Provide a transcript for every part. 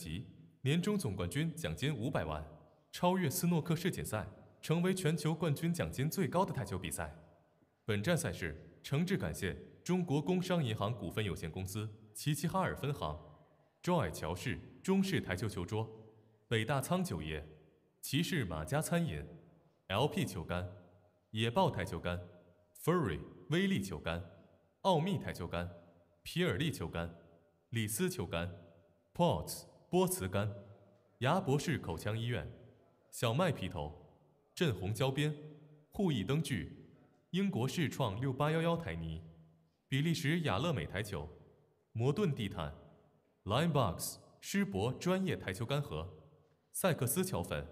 级，年终总冠军奖金五百万，超越斯诺克世锦赛，成为全球冠军奖金最高的台球比赛。本站赛事诚挚感谢中国工商银行股份有限公司齐齐哈尔分行、Joy 乔氏中式台球球桌、北大仓酒业、骑士马家餐饮、LP 球杆、野豹台球杆、Furry 威力球杆、奥秘台球杆、皮尔利球杆、李斯球杆、Ports 波茨杆、牙博士口腔医院、小麦皮头、振红胶边、护翼灯具、英国世创六八幺幺台泥、比利时雅乐美台球、摩顿地毯、Linebox 施博专业台球杆盒、赛克斯桥粉、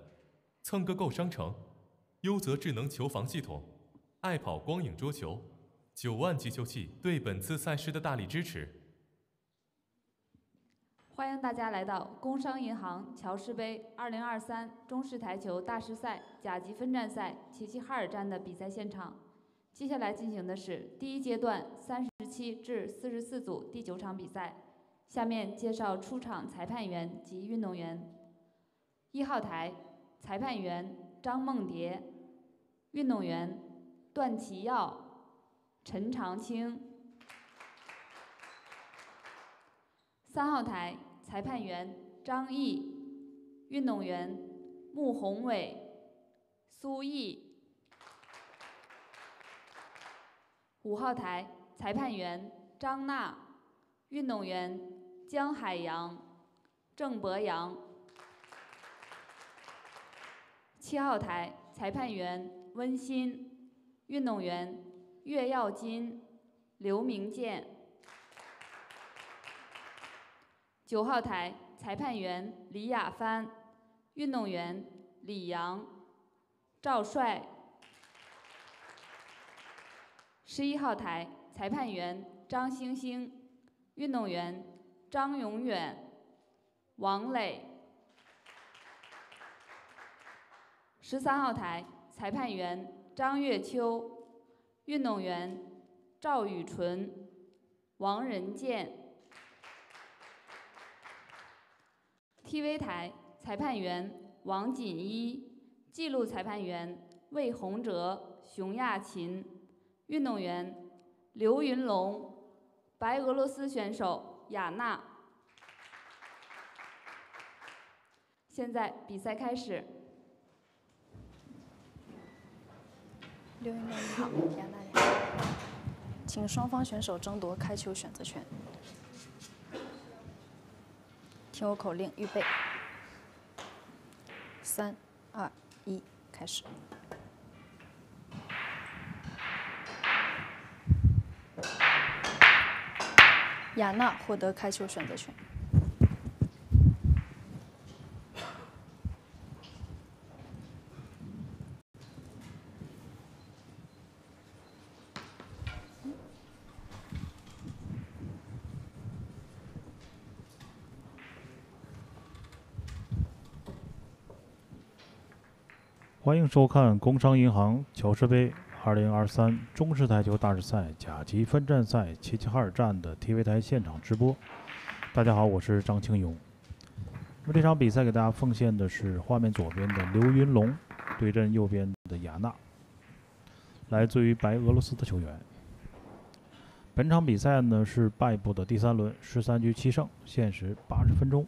蹭个够商城、优泽智能球房系统、爱跑光影桌球、九万集球器对本次赛事的大力支持。欢迎大家来到工商银行乔氏杯2023中式台球大师赛甲级分站赛齐齐哈尔站的比赛现场。接下来进行的是第一阶段三十七至四十四组第九场比赛。下面介绍出场裁判员及运动员。一号台裁判员张梦蝶，运动员段祺耀、陈长青。三号台裁判员张毅，运动员穆宏伟、苏毅。五号台裁判员张娜，运动员江海洋、郑博洋。七号台裁判员温馨，运动员岳耀金、刘明建。九号台裁判员李亚帆，运动员李阳、赵帅。十一号台裁判员张星星，运动员张永远、王磊。十三号台裁判员张月秋，运动员赵雨纯、王仁健。TV 台裁判员王锦一，记录裁判员魏洪哲、熊亚琴，运动员刘云龙，白俄罗斯选手雅娜。现在比赛开始。刘云龙你好，雅娜你好，请双方选手争夺开球选择权。听我口令，预备，三、二、一，开始。雅娜获得开球选择权。欢迎收看工商银行乔氏杯2023中式台球大师赛甲级分站赛齐齐哈尔站的 TV 台现场直播。大家好，我是张青勇。那么这场比赛给大家奉献的是画面左边的刘云龙对阵右边的雅娜，来自于白俄罗斯的球员。本场比赛呢是败部的第三轮，十三局七胜，限时八十分钟。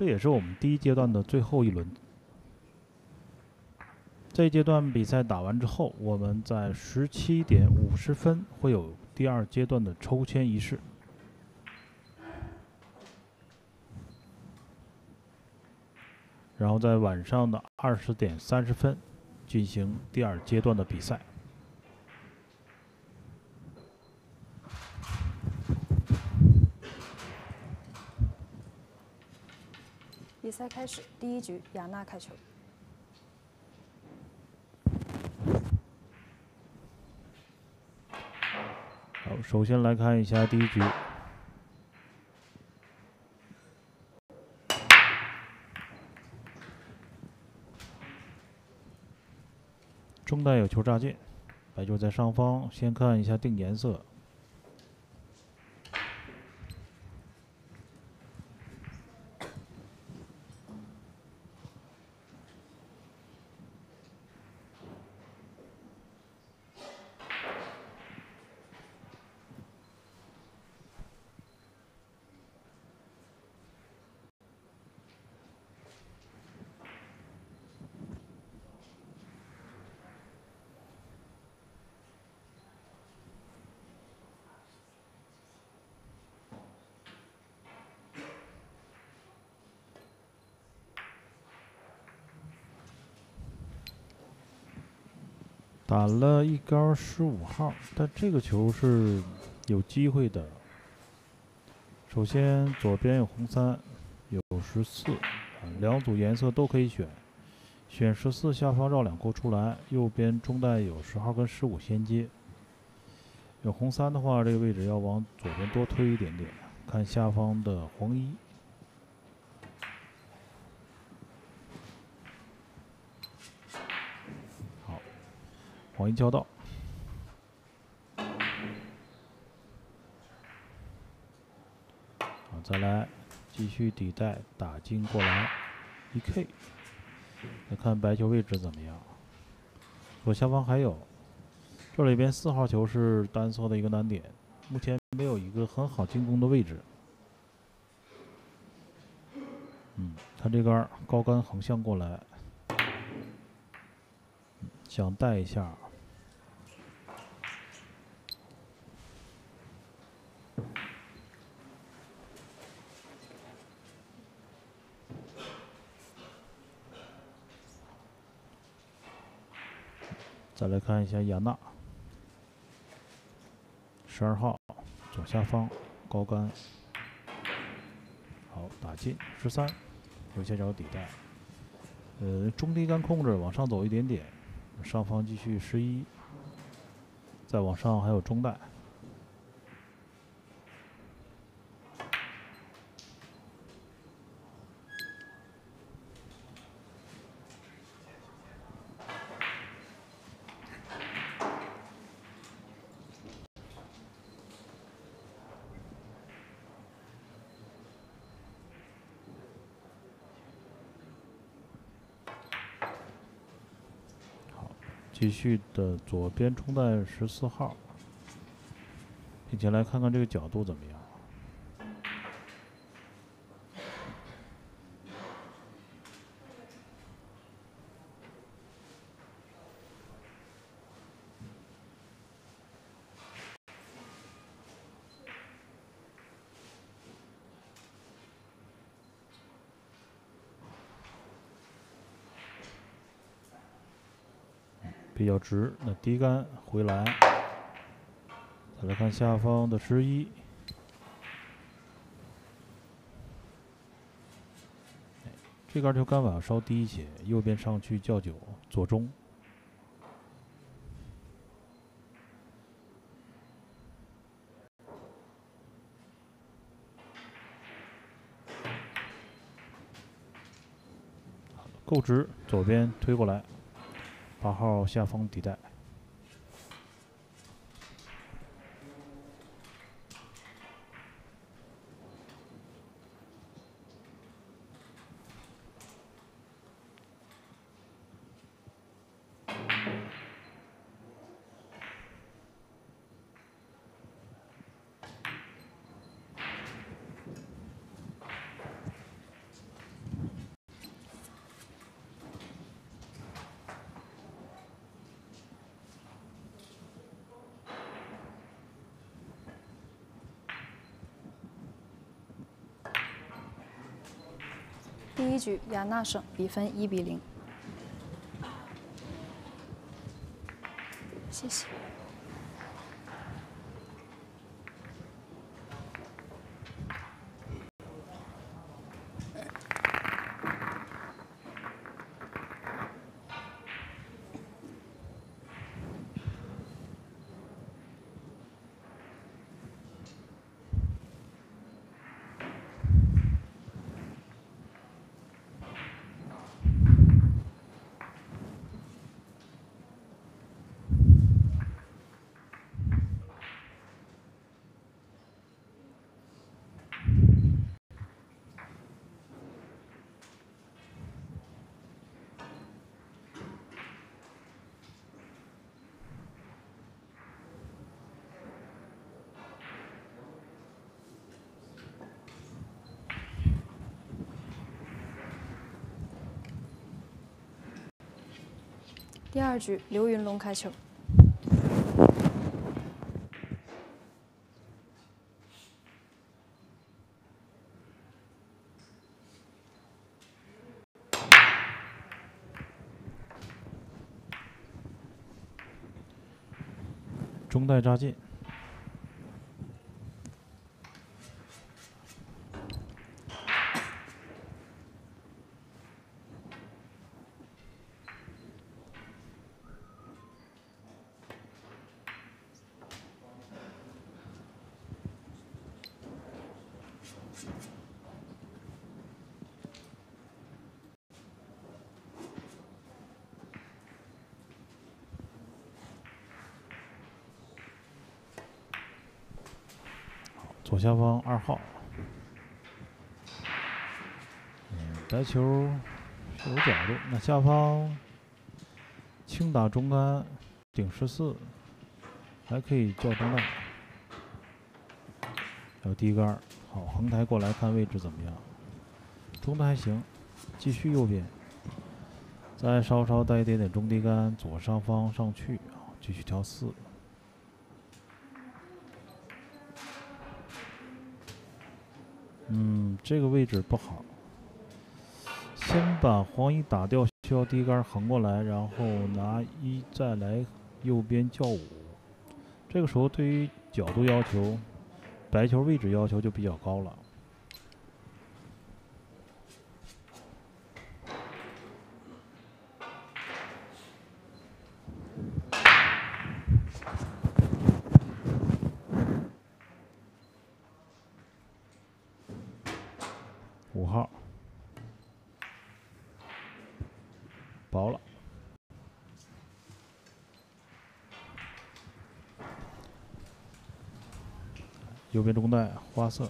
这也是我们第一阶段的最后一轮。这一阶段比赛打完之后，我们在十七点五十分会有第二阶段的抽签仪式。然后在晚上的二十点三十分进行第二阶段的比赛。比赛开始，第一局雅娜开球。好，首先来看一下第一局。中袋有球炸进，白球在上方。先看一下定颜色。打了一杆十五号，但这个球是有机会的。首先，左边有红三，有十四，两组颜色都可以选。选十四，下方绕两勾出来。右边中带有十号跟十五衔接。有红三的话，这个位置要往左边多推一点点。看下方的黄一，黄一交道。好，再来继续底带打进过来，一 K。再看白球位置怎么样？左下方还有，这里边四号球是单色的一个难点，目前没有一个很好进攻的位置。嗯，他这杆高杆横向过来，想带一下。再来看一下亚娜，十二号左下方高杆，好打进十三，右下角底带，呃中低杆控制往上走一点点，上方继续十一，再往上还有中带。继续的左边冲带十四号，并且来看看这个角度怎么样。比较直，那低杆回来，再来看下方的十一，这杆球杆瓦稍低一些，右边上去较久，左中。够直，左边推过来。八号下方底带。第一局亚纳胜，比分一比零。谢谢。第二局，刘云龙开球。中袋扎进，下方二号，嗯，白球是有角度，那下方轻打中杆顶十四，还可以叫中带，还有低杆，好，横台过来看位置怎么样？中的还行，继续右边，再稍稍带一点点中低杆，左上方上去啊，继续调四。嗯，这个位置不好。先把黄衣打掉，需要低杆横过来，然后拿一再来右边叫五。这个时候对于角度要求，白球位置要求就比较高了。五号，薄了。右边中带花色，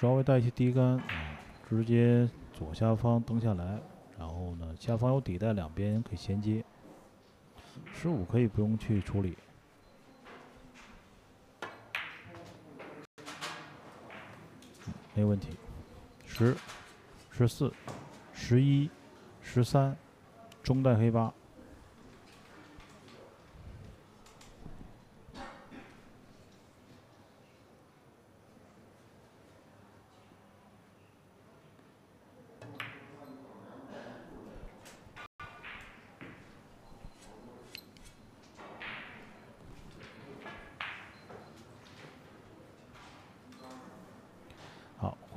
稍微带一些低杆，直接左下方蹬下来，然后呢，下方有底带，两边可以衔接。十五可以不用去处理。没问题。十、十四、十一、十三，中带黑八。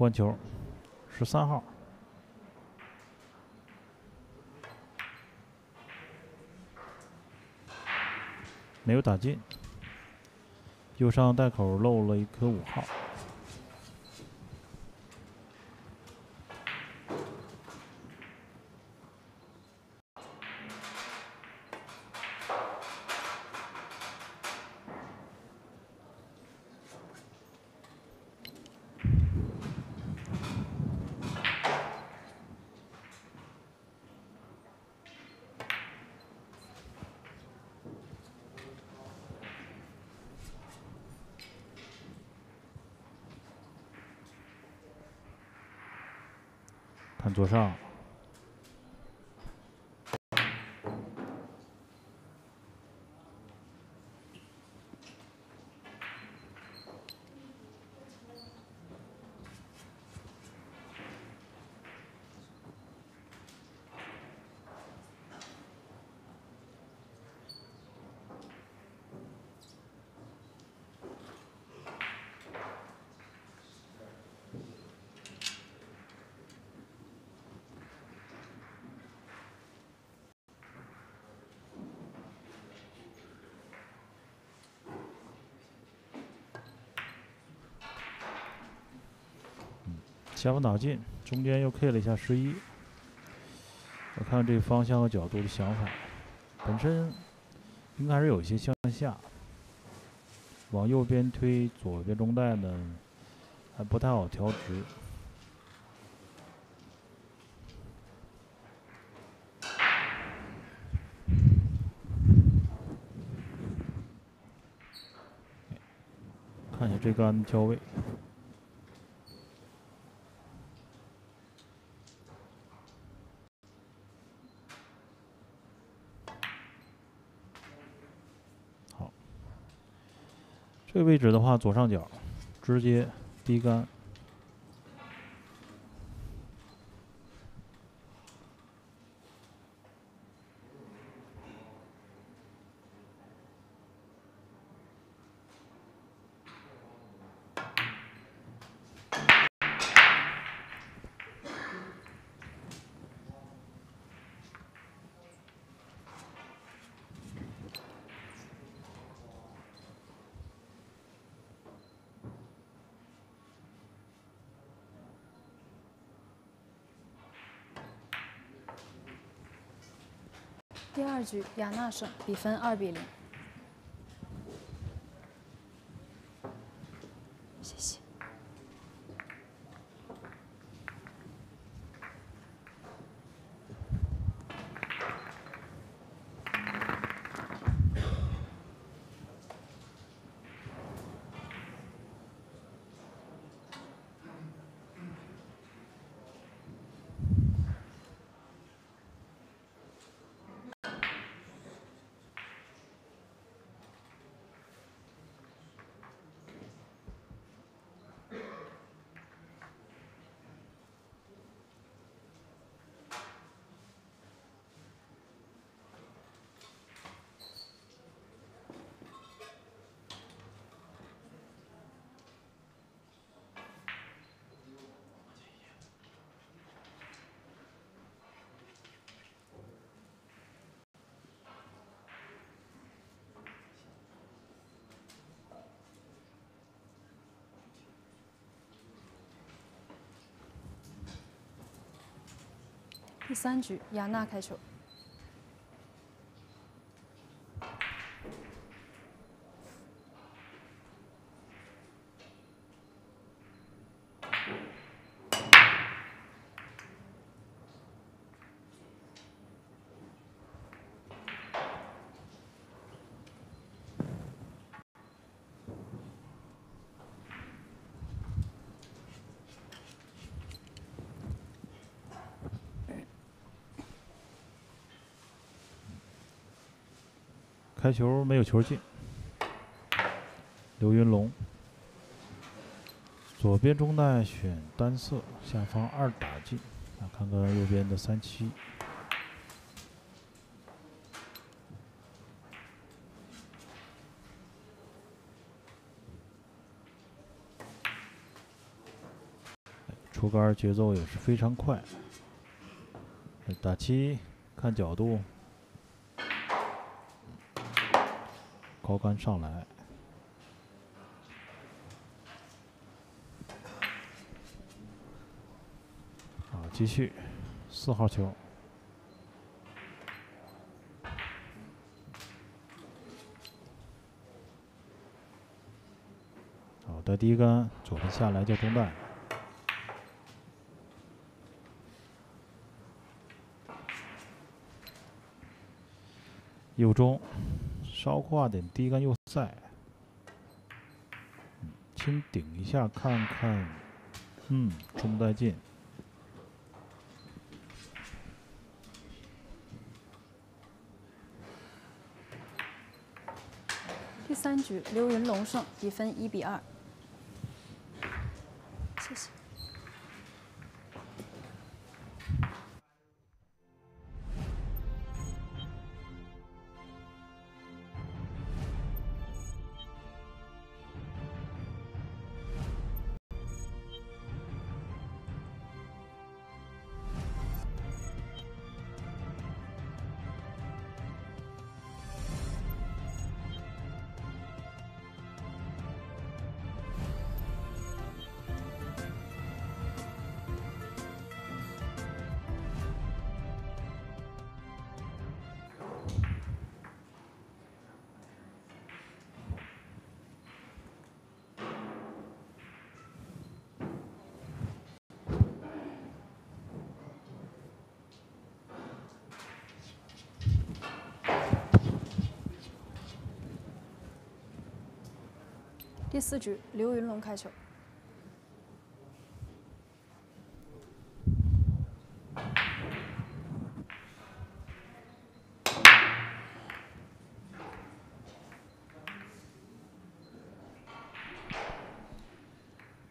好，换球，十三号。没有打进，右上袋口漏了一颗五号。看左上，下方打进，中间又 K 了一下十一。我看这方向和角度的想法，本身应该是有些向下，往右边推，左边中带呢还不太好调直。看一下这杆的交位。位置的话，左上角直接低杆，第二局亚纳胜，比分二比零。谢谢。第三局亚娜开球。开球没有球进，刘云龙，左边中袋选单色，下方二打进。那看看右边的三七，出杆节奏也是非常快。打七看角度。高杆上来，啊，继续。四号球，好的，第一杆左边下来叫中带，右中。高挂点低杆右塞，轻顶一下看看，嗯，中带劲。第三局刘云龙胜，比分一比二。四局，刘云龙开球。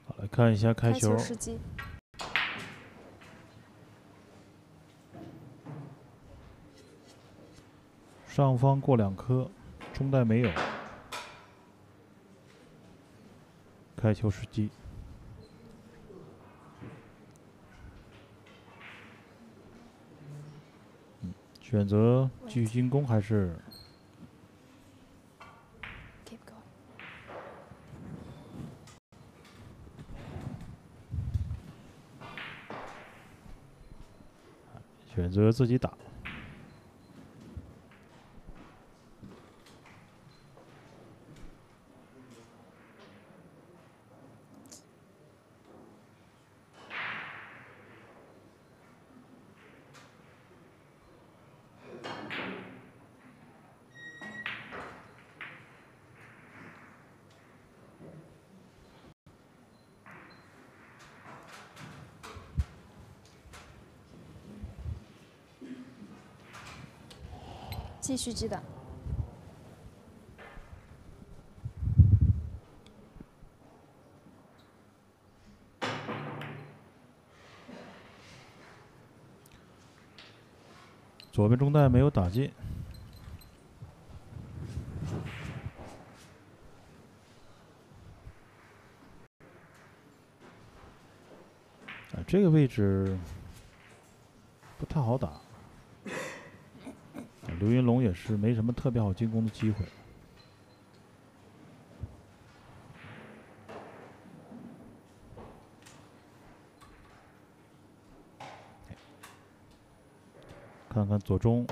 好，来看一下开球时机。上方过两颗，中袋没有。开球时机，选择继续进攻还是？选择自己打。继续击打。左边中袋没有打进，啊，这个位置不太好打。刘云龙也是没什么特别好进攻的机会。看看左中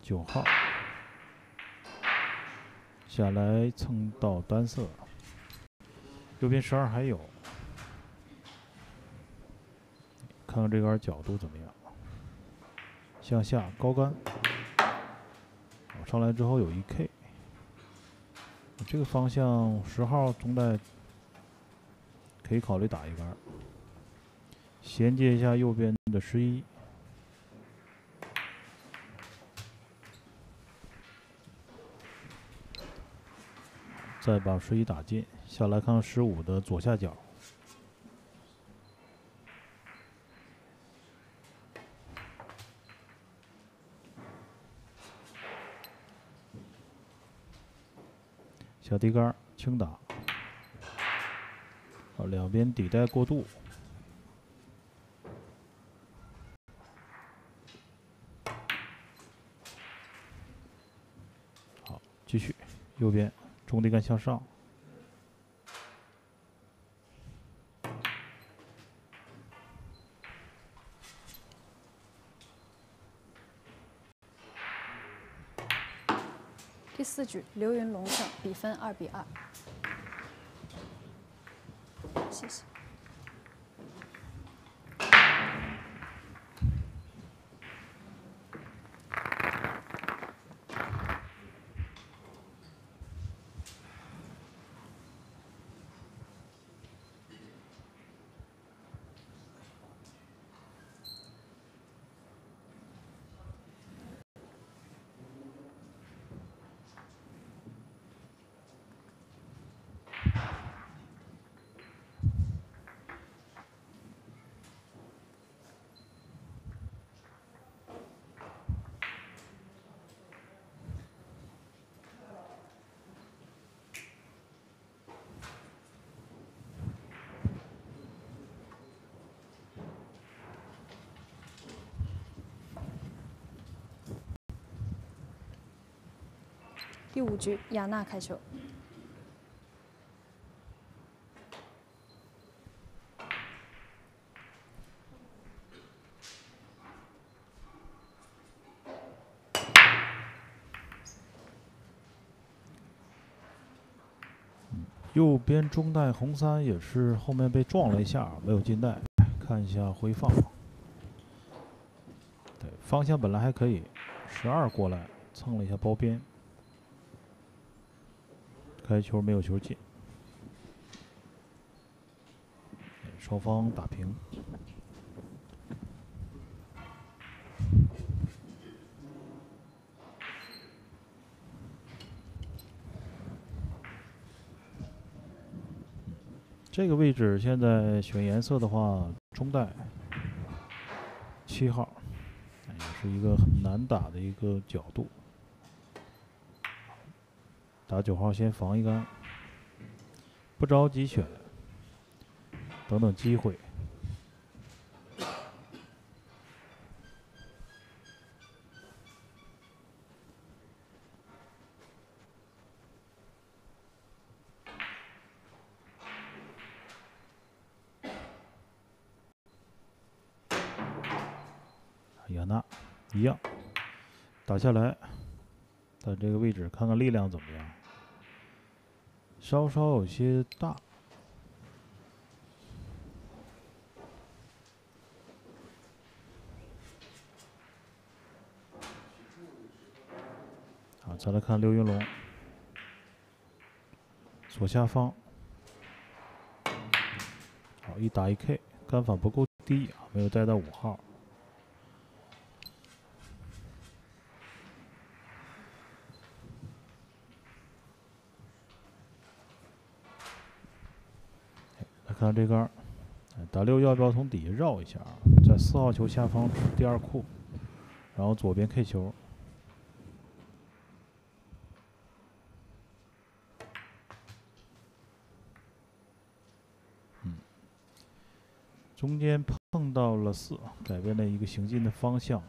九号下来蹭到单色，右边十二还有，看看这杆角度怎么样？向下高杆，上来之后有一 K，这个方向十号中带可以考虑打一杆，衔接一下右边的十一。再把十一打进，下来看看十五的左下角，小低杆轻打，好，两边底带过渡，好，继续右边中低杆向上。第四刘云龙胜，比分二比二。谢谢。第五局，亚娜开球。右边中袋红三也是后面被撞了一下，没有进袋。看一下回放，对，方向本来还可以，十二过来蹭了一下包边，开球没有球进，双方打平。这个位置现在选颜色的话，中带七号，也是一个很难打的一个角度。打九号先防一杆，不着急选，等等机会。亚娜一样打下来，但这个位置看看力量怎么样，稍稍有些大。好，再来看刘云龙，左下方，好一打一 K，杆法不够低啊，没有带到五号。看这杆儿，打六要不要从底下绕一下啊？在四号球下方吃第二库，然后左边 K 球。嗯，中间碰到了四，改变了一个行进的方向。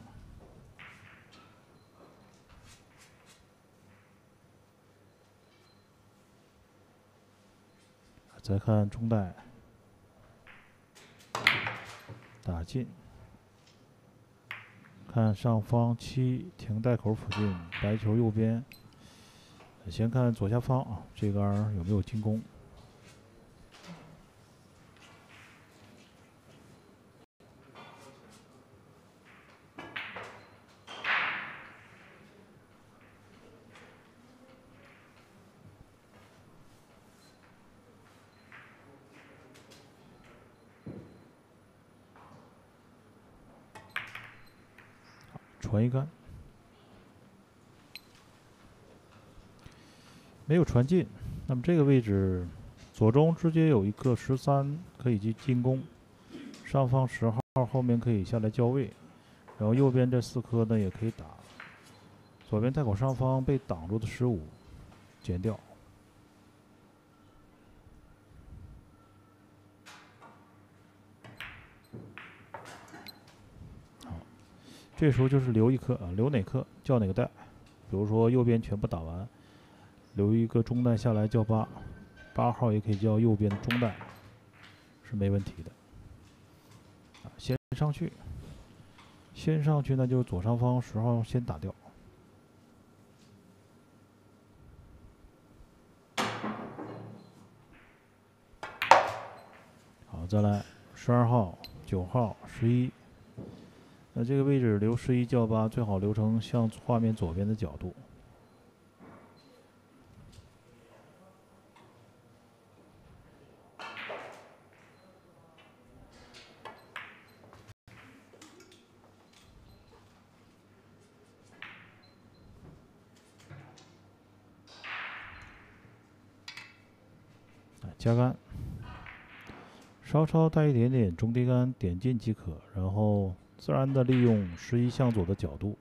再看中带，打进，看上方七停带口附近，白球右边。先看左下方啊，这杆有没有进攻？传没干，没有传进。那么这个位置，左中直接有一个十三可以去进攻，上方十号后面可以下来交位，然后右边这四颗呢也可以打。左边带口上方被挡住的十五，减掉。这时候就是留一颗啊，留哪颗叫哪个带，比如说右边全部打完，留一个中带下来叫八，八号也可以叫右边的中带，是没问题的。啊，先上去，先上去那就左上方十号先打掉。好，再来十二号、九号、十一。那这个位置留十一叫八，最好留成向画面左边的角度。加杆，稍稍带一点点中低杆点进即可，然后。自然的利用十一向左的角度，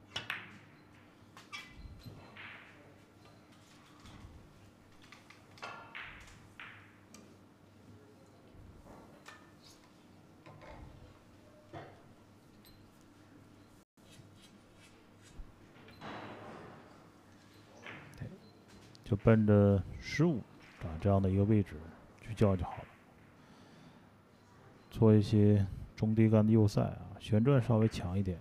就奔着十五啊这样的一个位置去叫就好了，做一些中低杆的右塞啊。旋转稍微强一点，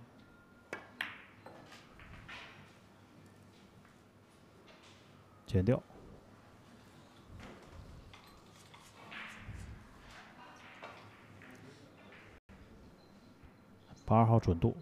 剪掉八二号准度。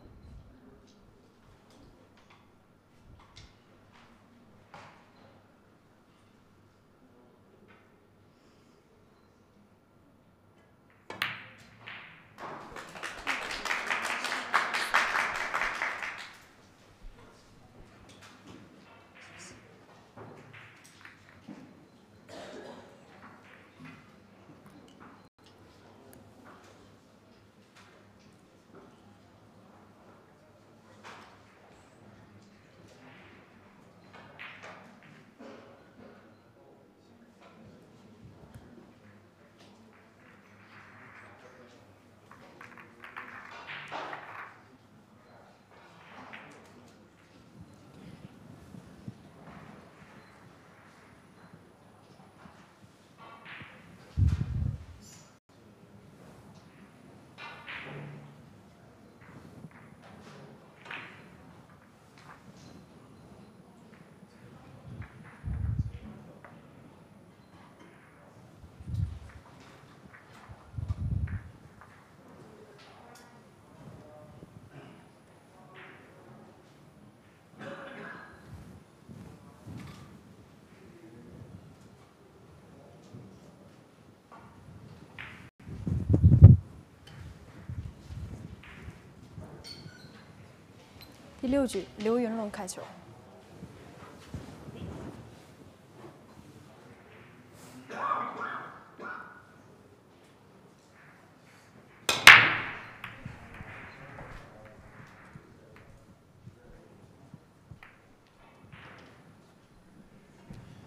六局，刘云龙开球。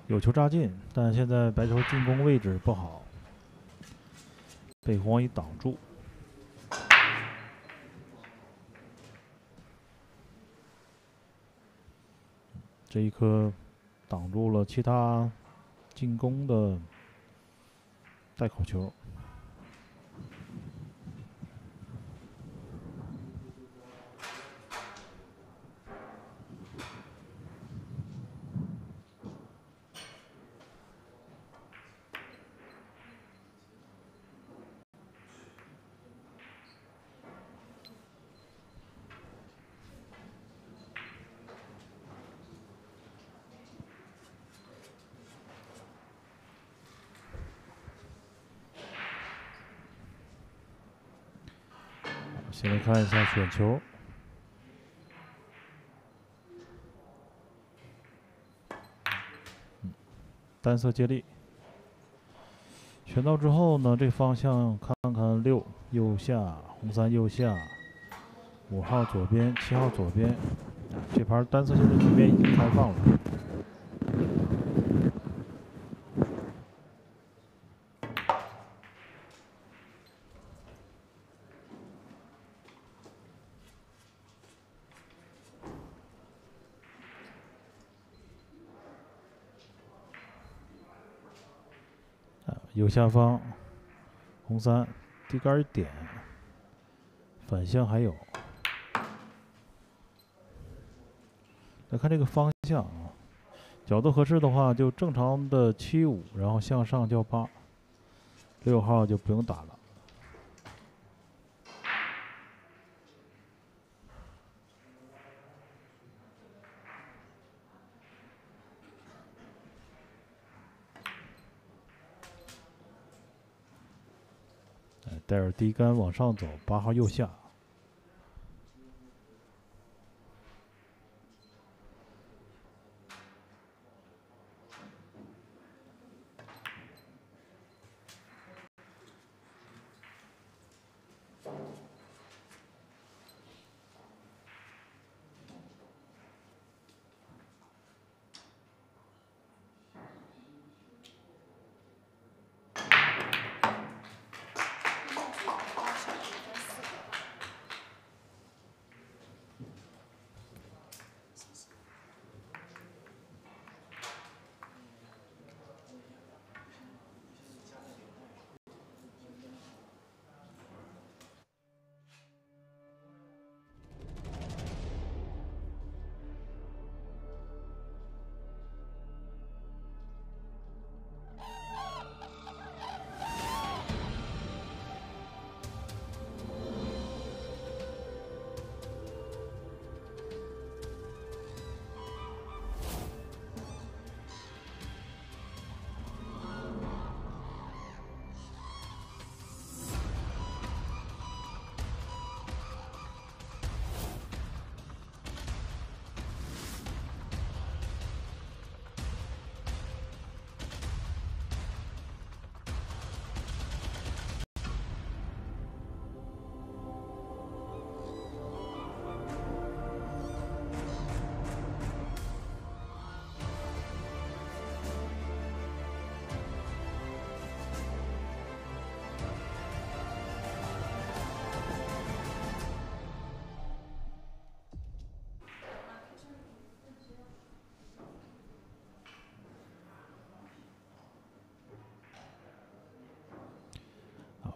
有球扎进，但现在白球进攻位置不好，被黄一挡住。这一颗挡住了其他进攻的带口球。先来看一下选球，单色接力。选到之后呢，这方向看看六右下，红三右下，五号左边，七号左边，这盘单色线的局面已经开放了。右下方，红三低杆一点，反向还有。来看这个方向啊，角度合适的话就正常的七五，然后向上叫八，六号就不用打了。第一杆往上走，八号右下。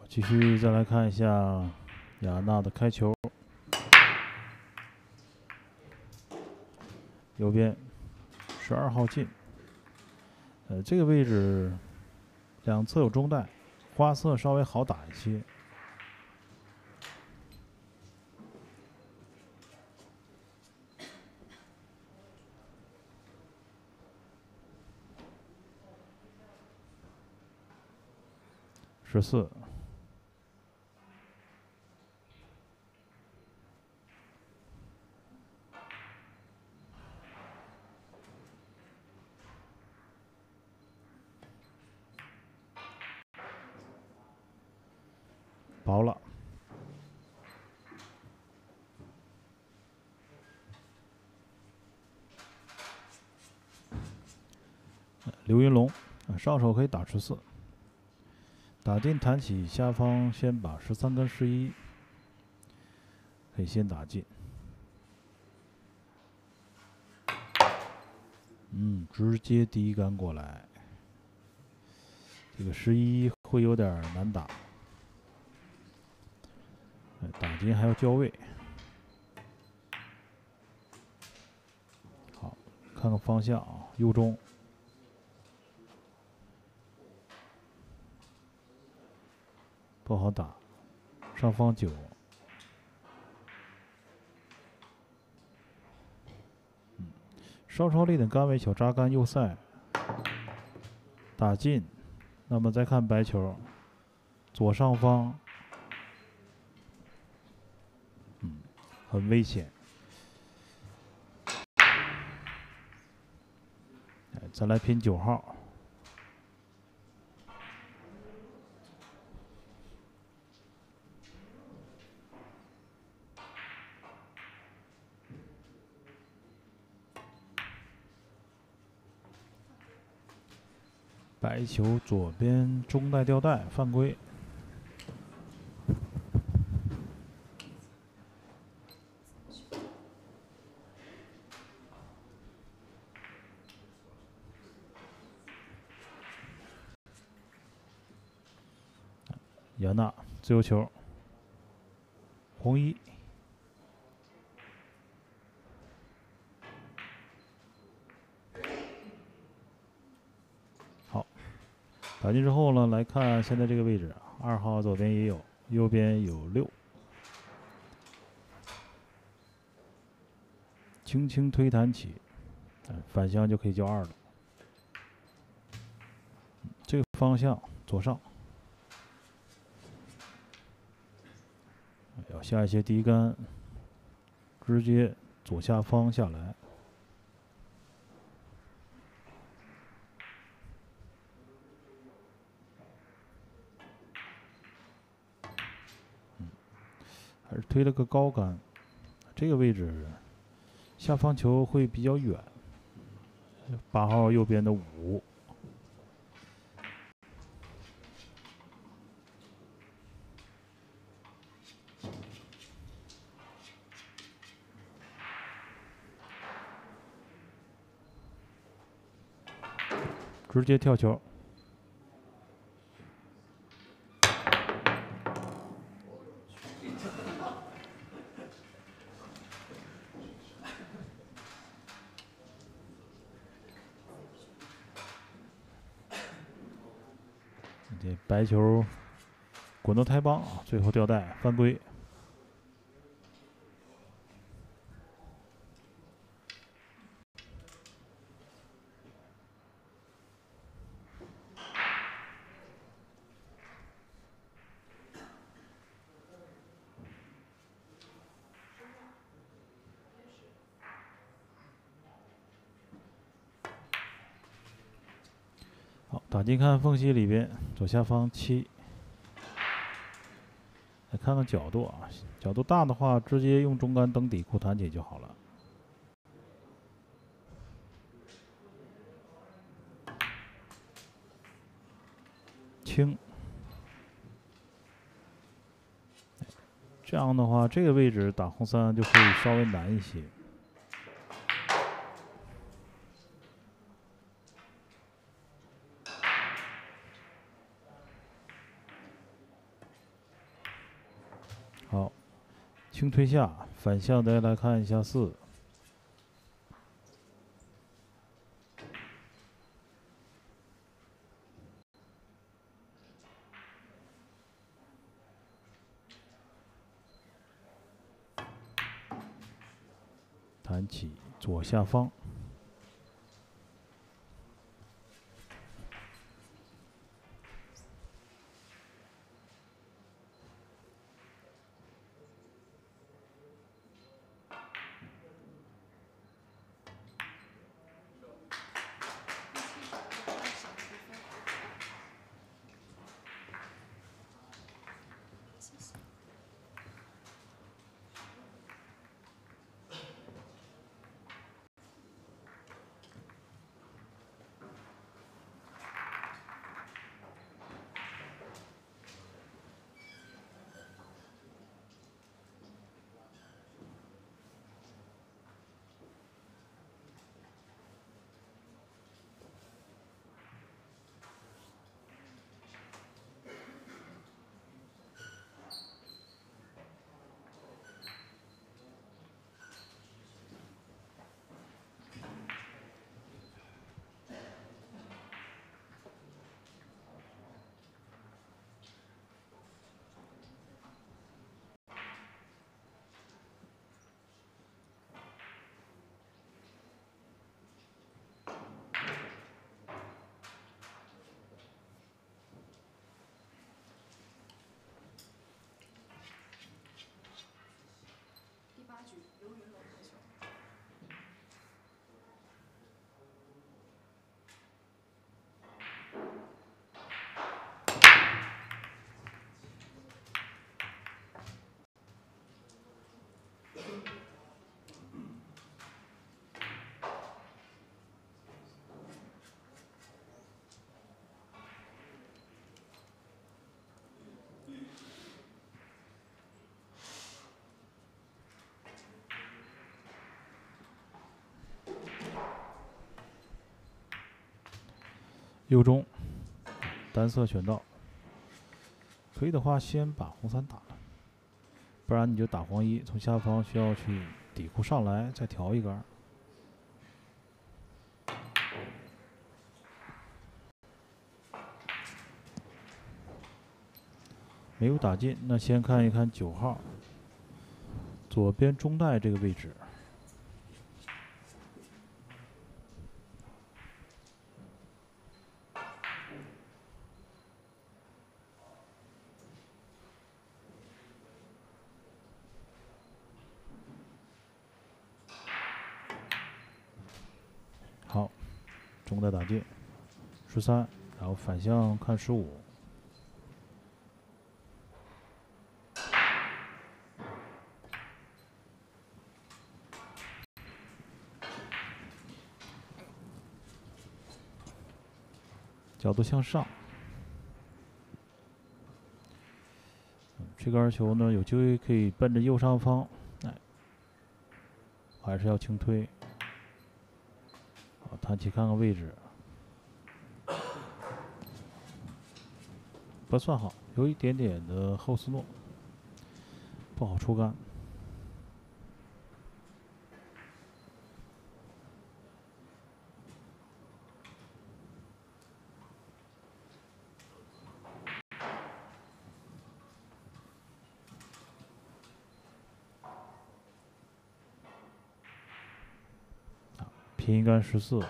继续再来看一下雅娜的开球，右边十二号进，呃，这个位置两侧有中袋，花色稍微好打一些。十四。薄了，刘云龙，啊，上手可以打十四，打进弹起，下方先把十三跟十一可以先打进。嗯，直接第一杆过来，这个十一会有点难打。打进还要校位，好，看看方向啊，右中，不好打，上方九，嗯，稍稍立点杆位，小扎杆右塞，打进，那么再看白球，左上方。嗯很危险。再来拼九号。白球左边中带吊带犯规。杨娜，自由球，红一，打进之后呢，来看现在这个位置，二号左边也有，右边有六，轻轻推弹起，反向就可以交二了，这个方向左上。要下一些低杆，直接左下方下来。还是推了个高杆，这个位置下方球会比较远。八号右边的五。直接跳球，这白球滚得太棒！最后吊带犯规。打您看缝隙里边左下方七，来看看角度啊，角度大的话直接用中杆蹬底库弹起就好了。轻，这样的话这个位置打红三就会稍微难一些。推下，反向的来看一下四，弹起左下方。右中，单色选到，可以的话先把红三打了，不然你就打黄一，从下方需要去底库上来，再调一杆。没有打进，那先看一看九号，左边中带这个位置。好，中带打进，十三，然后反向看十五。角度向上，这杆球呢有机会可以奔着右上方，哎，还是要轻推。好，弹起看看位置，不算好，有一点点的后斯诺，不好出杆。平杆十四，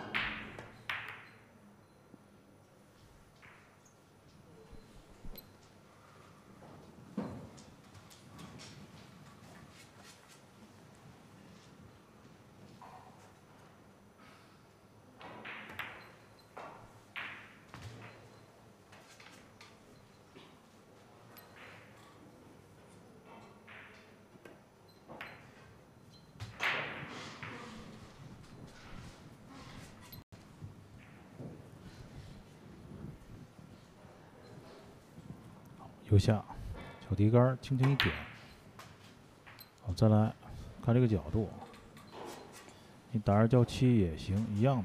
右下，小提杆轻轻一点。好，再来看这个角度，你打二叫七也行，一样的。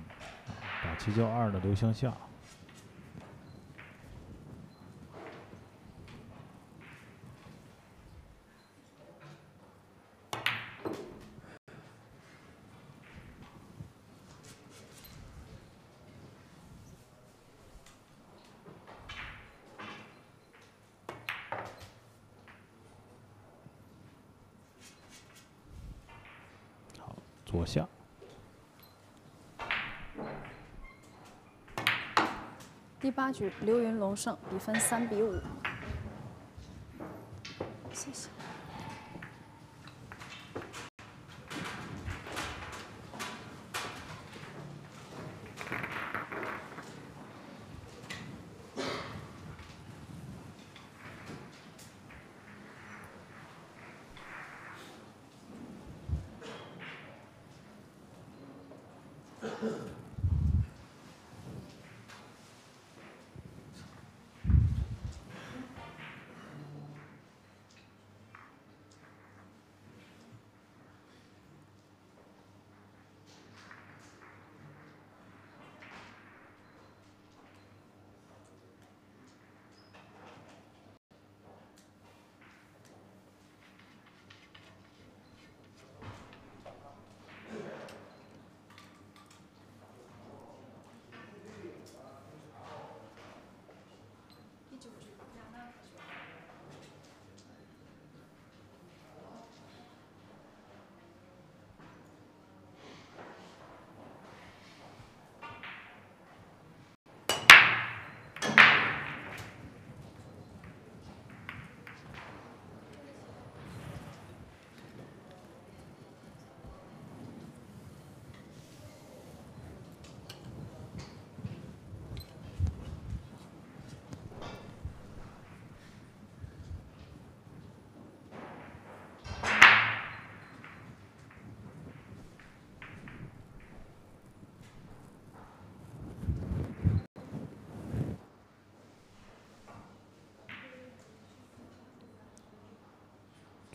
打七叫二的流向下。左下，第刘云龙胜，比分三比五。谢谢。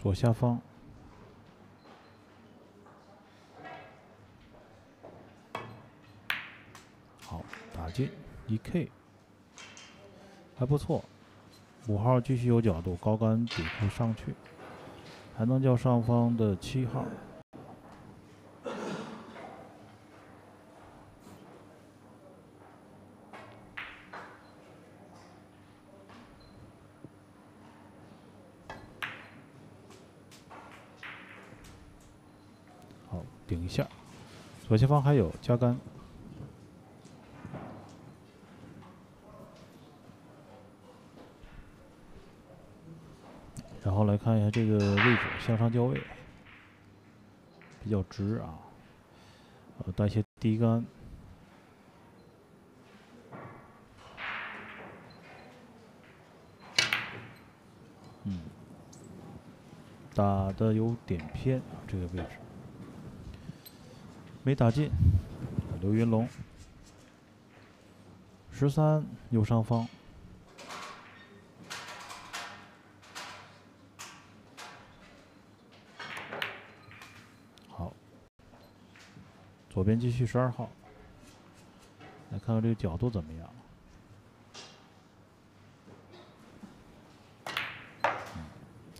左下方，好，打进。一 K，还不错。五号继续有角度，高杆底部上去，还能叫上方的七号。好，顶一下，左前方还有加杆。然后来看一下这个位置，向上交位，比较直啊，呃，带些低杆，嗯，打的有点偏啊，这个位置没打进，刘云龙，十三右上方。好左边继续十二号，来看看这个角度怎么样。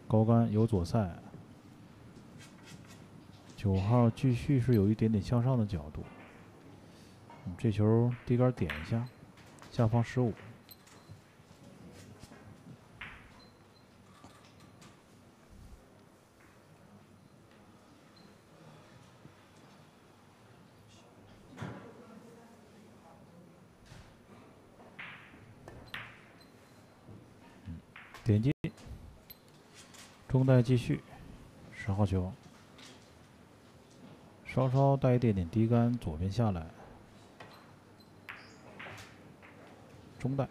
高杆有左塞，九号继续是有一点点向上的角度。这球低杆点一下，下方十五。点击，中袋继续，十号球，稍稍带一点点低杆，左边下来，中带，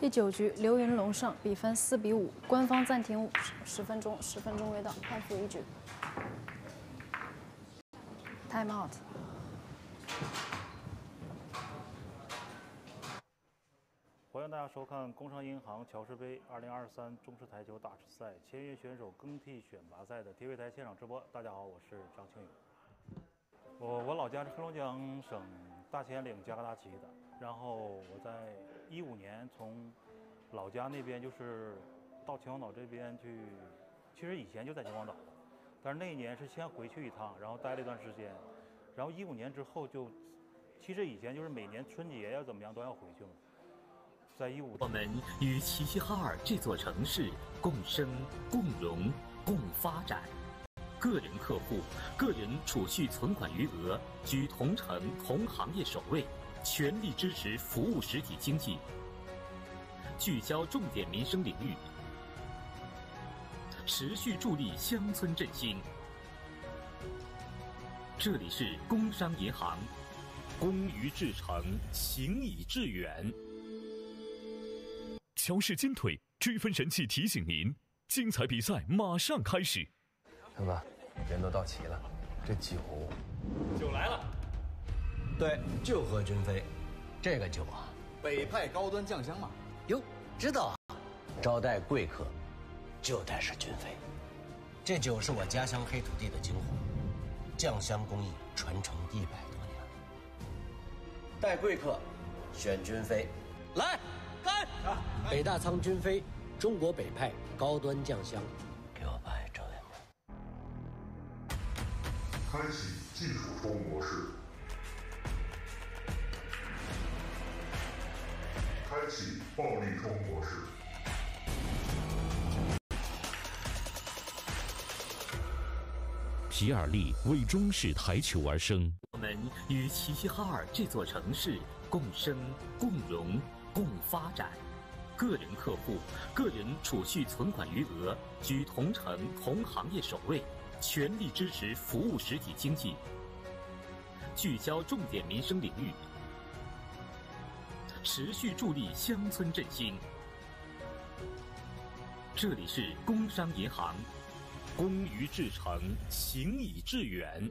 第九局，刘云龙胜，比分四比五。官方暂停五十分钟，十分钟未到，判负一局。Time out。欢迎大家收看工商银行乔氏杯二零二三中式台球大师赛签约选手更替选拔赛的 TV 台现场直播。大家好，我是张庆勇。我我老家是黑龙江省大兴安岭加格达旗的，然后我在。一五年从老家那边就是到秦皇岛这边去，其实以前就在秦皇岛，但是那一年是先回去一趟，然后待了一段时间，然后一五年之后就，其实以前就是每年春节呀怎么样都要回去嘛，在一五。我们与齐齐哈尔这座城市共生共荣共发展，个人客户个人储蓄存款余额居同城同行业首位。全力支持服务实体经济，聚焦重点民生领域，持续助力乡村振兴。这里是工商银行，工于至诚，行以致远。乔氏金腿追分神器提醒您：精彩比赛马上开始。大哥，人都到齐了，这酒酒来了。对，就喝君飞，这个酒啊，北派高端酱香嘛。哟，知道啊，招待贵客，就得是君飞。这酒是我家乡黑土地的精华，酱香工艺传承一百多年。待贵客，选君飞。来，干！北大仓军飞，中国北派高端酱香。给我拍照。开启技术冲模式。开启暴力冲模式。皮尔利为中式台球而生。我们与齐齐哈尔这座城市共生共荣共发展，个人客户个人储蓄存款余额居同城同行业首位，全力支持服务实体经济，聚焦重点民生领域。持续助力乡村振兴。这里是工商银行，工于至诚，行以致远。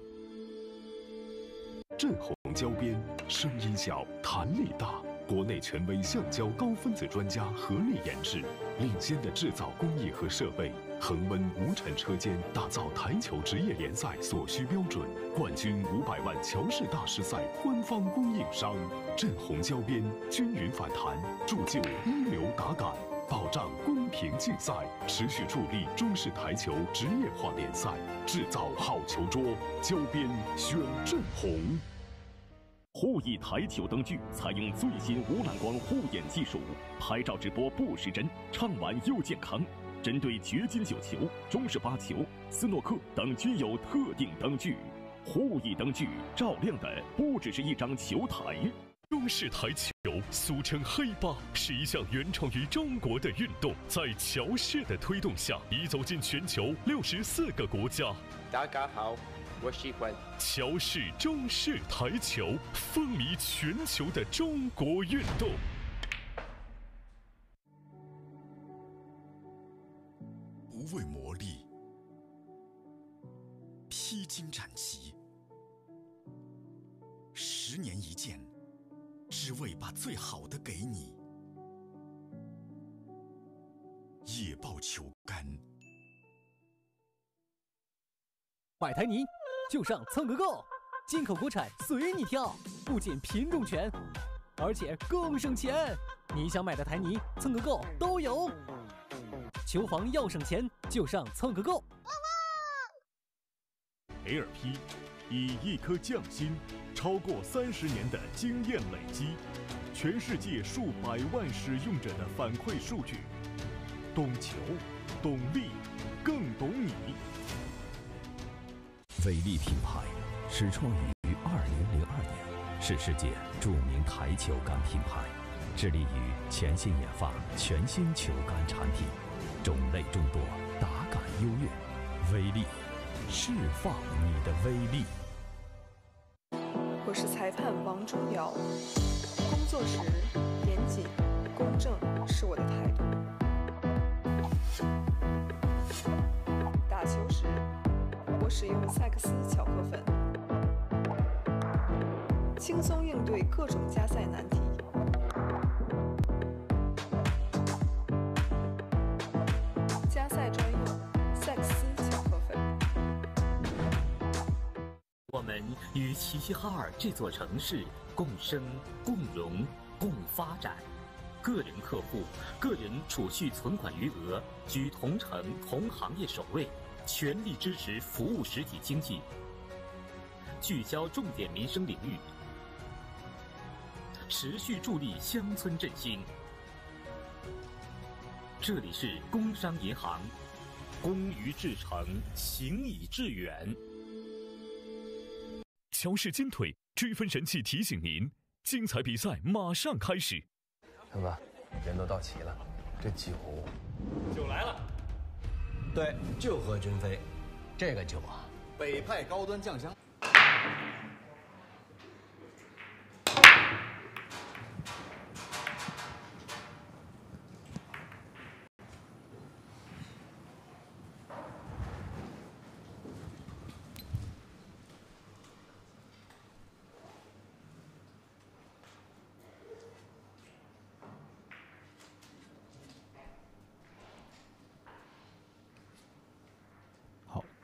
震洪交边，声音小，弹力大，国内权威橡胶高分子专家合力研制，领先的制造工艺和设备，恒温无尘车间，打造台球职业联赛所需标准。冠军五百万乔氏大师赛官方供应商，振红胶边，均匀反弹，铸就一流打感，保障公平竞赛，持续助力中式台球职业化联赛，制造好球桌，胶边选震红。护翼台球灯具采用最新无蓝光护眼技术，拍照直播不失真，畅玩又健康。针对掘金九球、中式八球、斯诺克等均有特定灯具。护翼灯具照亮的不只是一张球台。中式台球，俗称黑八，是一项原创于中国的运动，在乔氏的推动下，已走进全球六十四个国家。大家好。我喜欢乔氏中式台球，风靡全球的中国运动。不畏磨砺，披荆斩棘，十年一见，只为把最好的给你。野豹球杆，买台泥。就上蹭个够，进口国产随你挑，不仅品种全，而且更省钱。你想买的台泥蹭个够都有。球房要省钱，就上蹭个够。LP，以一颗匠心，超过三十年的经验累积，全世界数百万使用者的反馈数据，懂球，懂力，更懂你。威力品牌始创于二零零二年，是世界著名台球杆品牌，致力于全新研发全新球杆产品，种类众多，打感优越。威力，释放你的威力。我是裁判王忠瑶，工作时严谨、公正是我的态度。使用赛克斯巧克粉，轻松应对各种加赛难题。加赛专用赛克斯巧克粉。我们与齐齐哈尔这座城市共生、共荣、共发展。个人客户个人储蓄存款余额居同城同行业首位。全力支持服务实体经济，聚焦重点民生领域，持续助力乡村振兴。这里是工商银行，工于至诚，行以致远。乔氏金腿追分神器提醒您：精彩比赛马上开始。大哥，人都到齐了，这酒酒来了。对，就喝君飞，这个酒啊，北派高端酱香。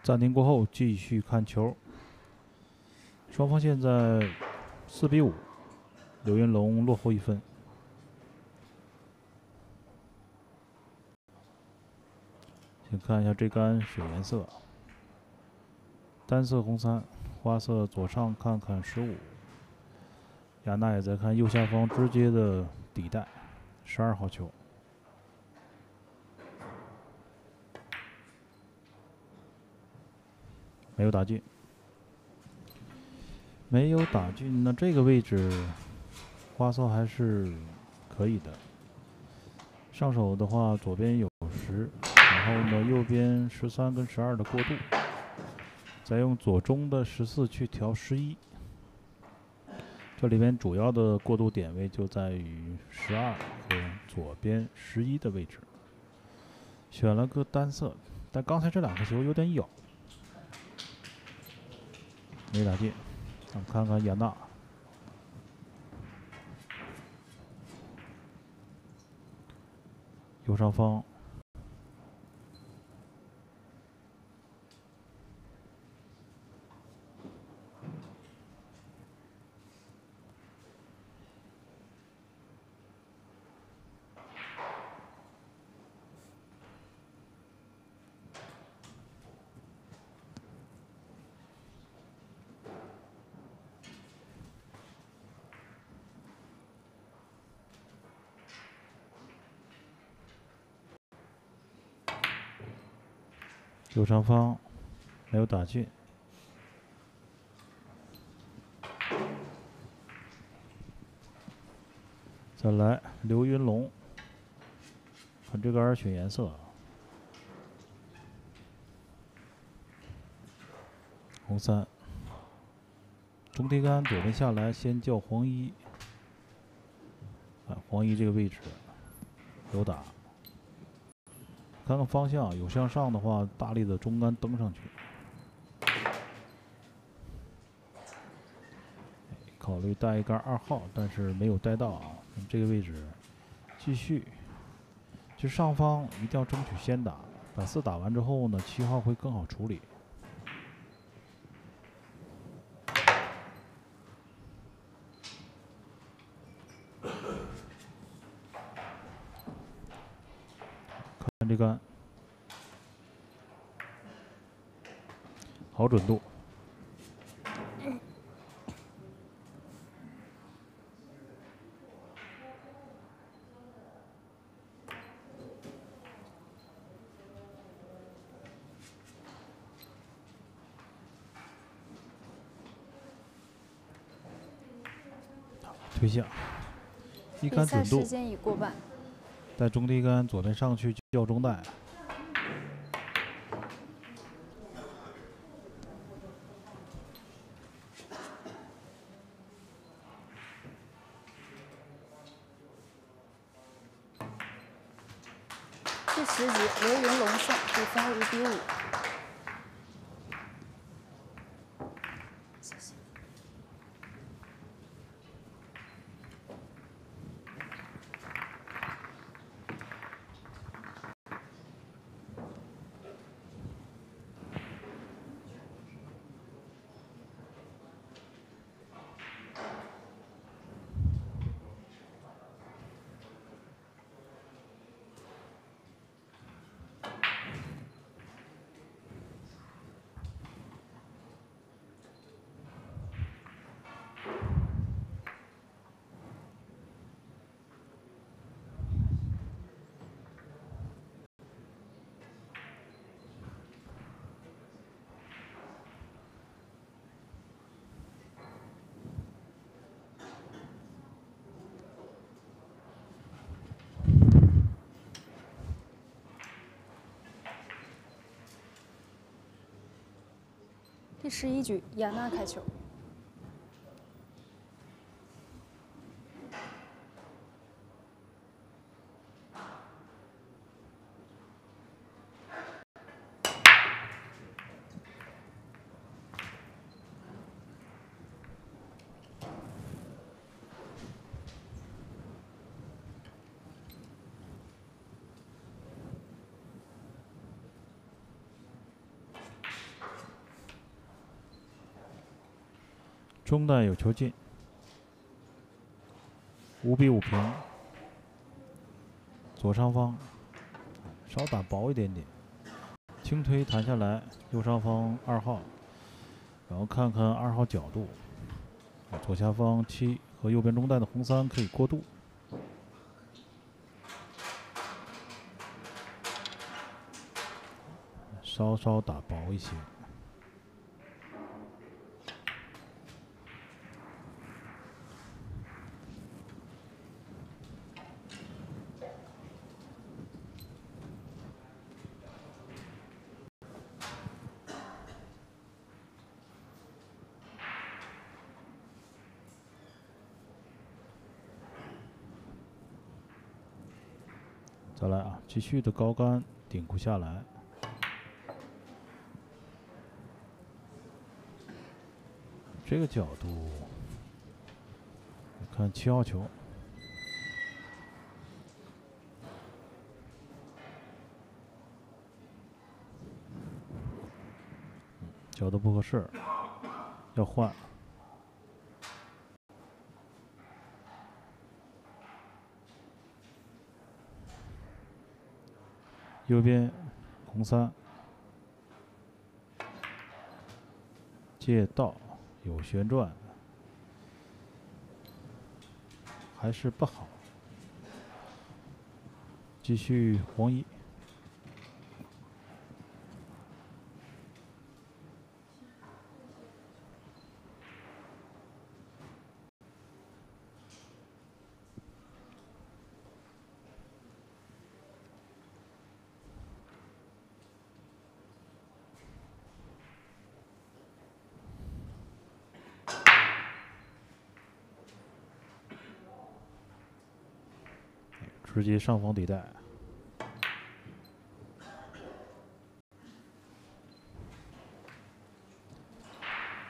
暂停过后，继续看球。双方现在四比五，刘云龙落后一分。先看一下这杆水颜色，单色红三，花色左上看看十五。亚娜也在看右下方直接的底带，十二号球。没有打进，没有打进。那这个位置，花色还是可以的。上手的话，左边有十，然后呢，右边十三跟十二的过渡，再用左中的十四去调十一。这里边主要的过渡点位就在于十二和左边十一的位置。选了个单色，但刚才这两个球有点咬。没打进想看看雅娜。右上方右上方没有打进，再来刘云龙，看这杆选颜色，红三，中低杆左边下来，先叫黄一，啊，黄一这个位置有打。看看方向，有向上的话，大力的中杆蹬上去。考虑带一杆二号，但是没有带到啊。这个位置继续，就上方一定要争取先打，把四打完之后呢，七号会更好处理。这杆好准度，推下，一杆准度。时间已过半。带中低杆左边上去叫中带，第十局刘云龙胜，比分五比五。第十一局，亚娜开球。中段有球进，五比五平。左上方。稍打薄一点点，轻推弹下来，右上方二号，然后看看二号角度，左下方七和右边中带的红三可以过渡，稍稍打薄一些。继续的高杆顶不下来，这个角度看七号球，角度不合适，要换。右边红三，借道有旋转，还是不好。继续黄一。直接上方地带，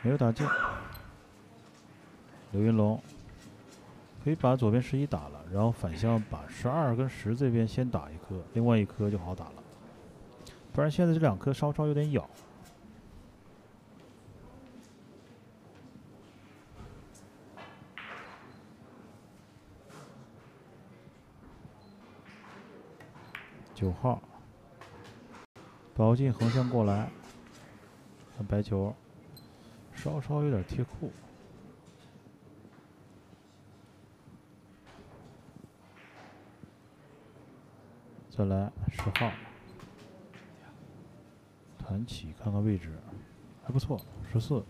没有打进。刘云龙可以把左边十一打了，然后反向把十二跟十这边先打一颗，另外一颗就好打了。不然现在这两颗稍稍有点咬。九号，保进横向过来，看白球，稍稍有点贴库，再来十号，弹起看看位置，还不错，十四。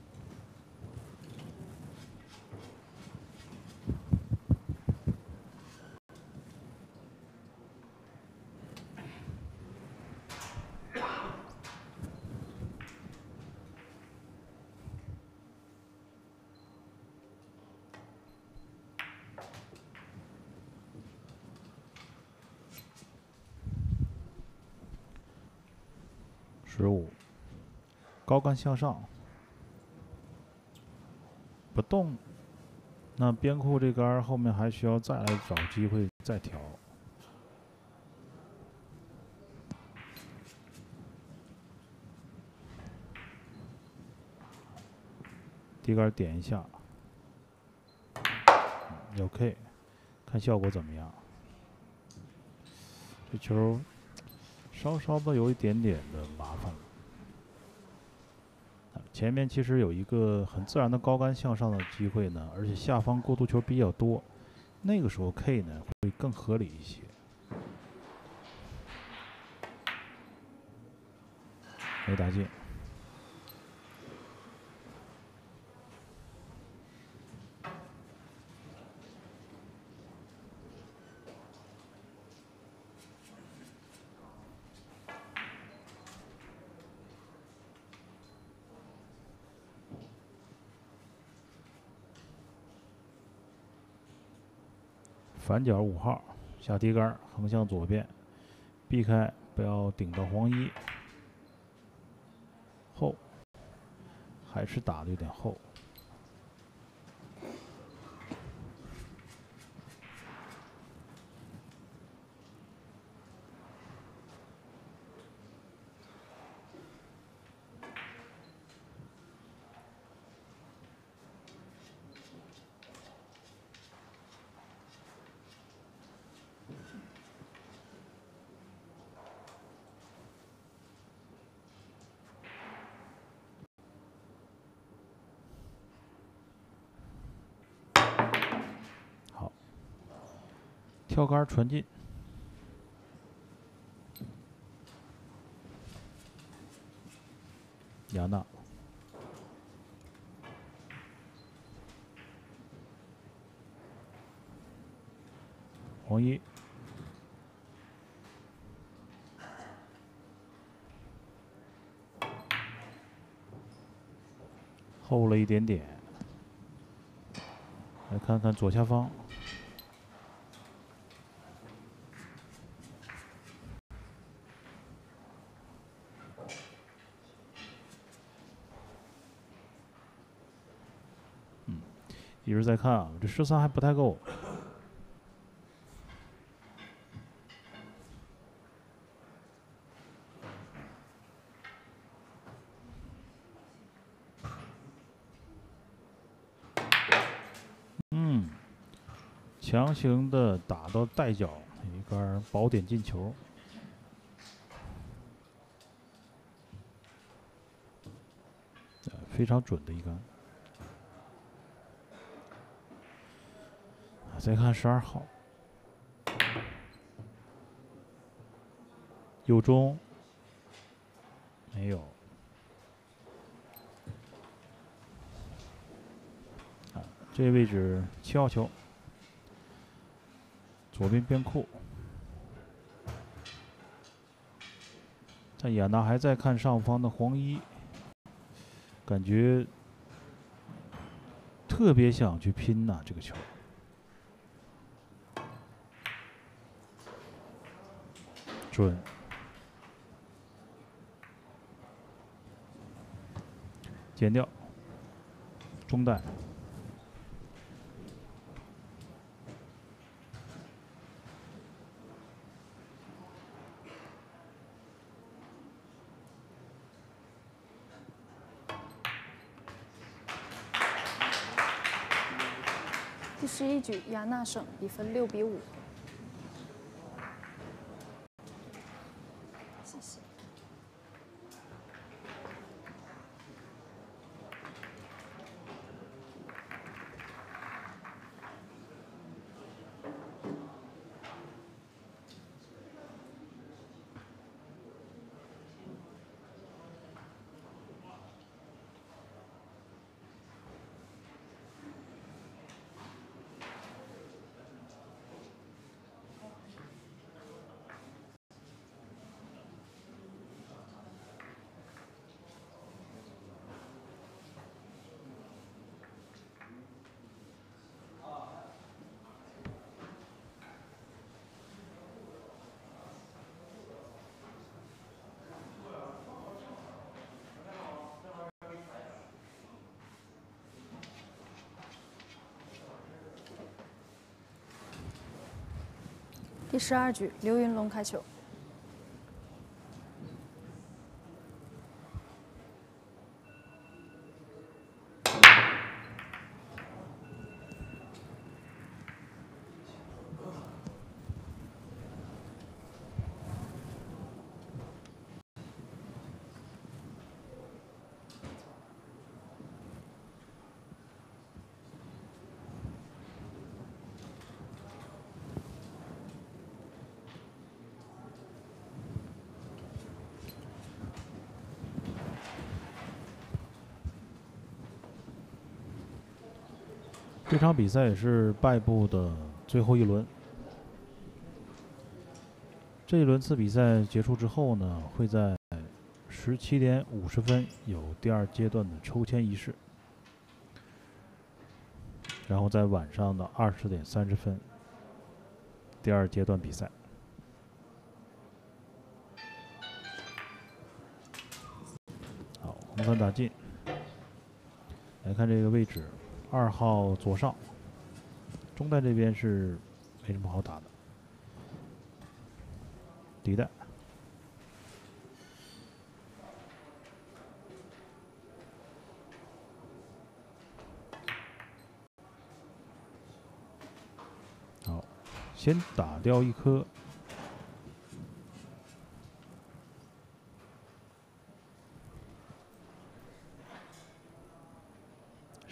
十五，高杆向上，不动。那边库这杆后面还需要再来找机会再调。低杆点一下，OK，看效果怎么样。这球。稍稍的有一点点的麻烦了。前面其实有一个很自然的高杆向上的机会呢，而且下方过渡球比较多，那个时候 K 呢会更合理一些。没打进。反角五号下低杆横向左边，避开不要顶到黄衣。后还是打的有点厚。跳杆传进，亚娜，黄一，厚了一点点，来看看左下方。一直在看啊，这十三还不太够。嗯，强行的打到带角，一杆保点进球，非常准的一杆。再看十二号，右中没有。啊，这位置七号球，左边边库。但亚娜还在看上方的黄衣。感觉特别想去拼呐，这个球准，剪掉，中带。十一局，亚纳胜，比分六比五。第十二局，刘云龙开球。这场比赛也是败部的最后一轮。这一轮次比赛结束之后呢，会在十七点五十分有第二阶段的抽签仪式，然后在晚上的二十点三十分，第二阶段比赛。好，红方打进，来看这个位置。二号左上，中带这边是没什么好打的，底带，好，先打掉一颗。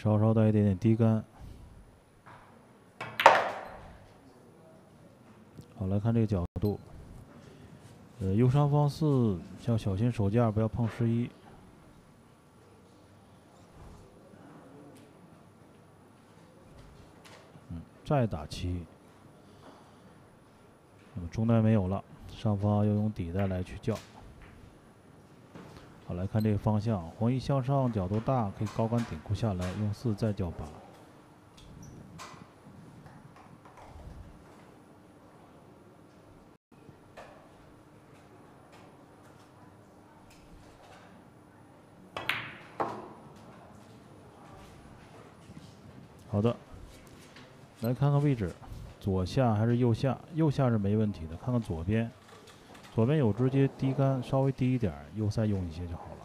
稍稍带一点点低杆。好，来看这个角度。呃，右上方四，要小心手架不要碰十一。嗯，再打七。那么中袋没有了，上方要用底袋来去叫。来看这个方向，黄衣向上角度大，可以高杆顶库下来，用四再叫八。好的，来看看位置，左下还是右下？右下是没问题的，看看左边。左边有直接低杆，稍微低一点，右塞用一些就好了。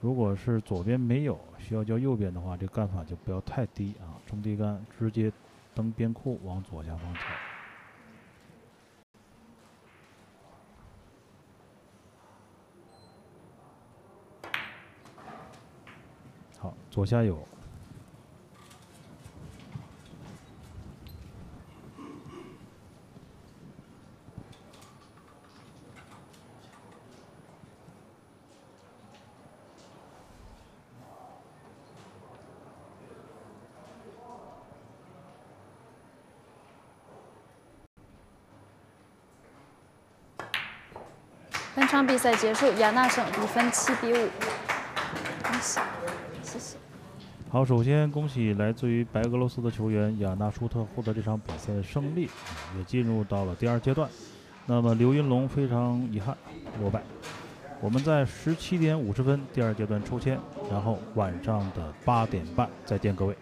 如果是左边没有，需要叫右边的话，这杆法就不要太低啊，中低杆直接蹬边库往左下方跳。好，左下有。本场比赛结束，亚纳胜，比分七比五。恭喜，谢谢。好，首先恭喜来自于白俄罗斯的球员亚纳舒特获得这场比赛的胜利，也进入到了第二阶段。那么刘云龙非常遗憾落败。我们在十七点五十分第二阶段抽签，然后晚上的八点半再见各位。